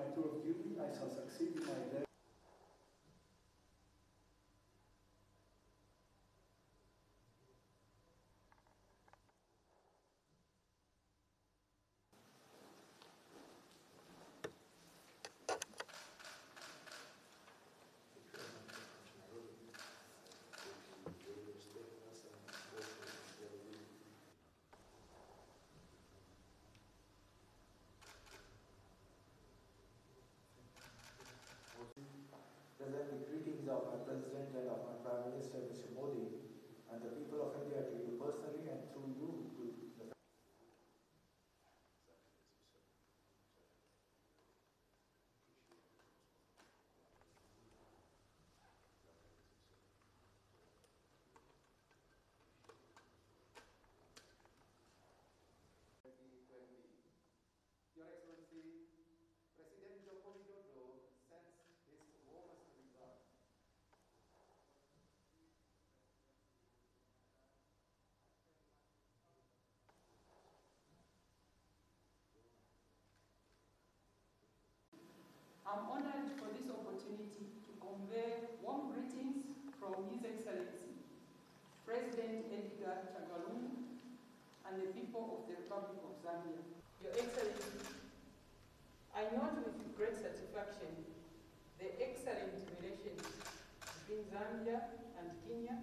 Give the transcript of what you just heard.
my tour of duty I shall succeed in my endeavor. present the greetings of my President and of my Prime Minister, Mr. Modi, and the people of India to you personally and through you to the Your Excellency, President Joko Widodo sends his warmest regards. I'm honored for this opportunity to convey warm greetings from His Excellency, President Edgar Chagwa and the people of the Republic of Zambia. Your Excellency, I note with great satisfaction the excellent relations between Zambia and Kenya